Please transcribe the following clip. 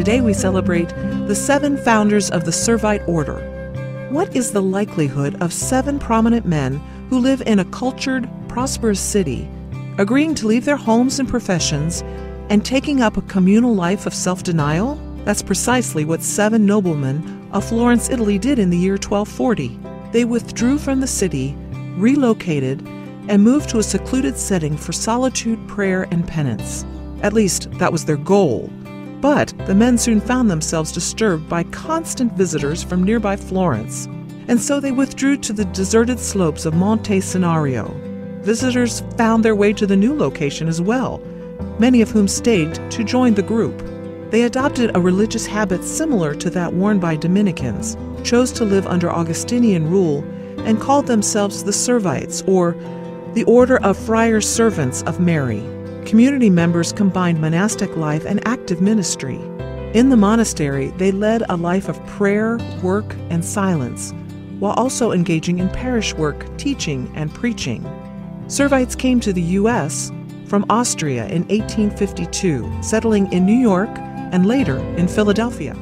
Today we celebrate the seven founders of the Servite Order. What is the likelihood of seven prominent men who live in a cultured, prosperous city agreeing to leave their homes and professions and taking up a communal life of self denial? That's precisely what seven noblemen of Florence, Italy did in the year 1240. They withdrew from the city, relocated, and moved to a secluded setting for solitude, prayer, and penance. At least, that was their goal. But the men soon found themselves disturbed by constant visitors from nearby Florence, and so they withdrew to the deserted slopes of Monte Senario. Visitors found their way to the new location as well, many of whom stayed to join the group. They adopted a religious habit similar to that worn by Dominicans, chose to live under Augustinian rule, and called themselves the Servites, or the Order of Friar Servants of Mary. Community members combined monastic life and active ministry. In the monastery, they led a life of prayer, work, and silence, while also engaging in parish work, teaching, and preaching. Servites came to the U.S. from Austria in 1852, settling in New York and later in Philadelphia.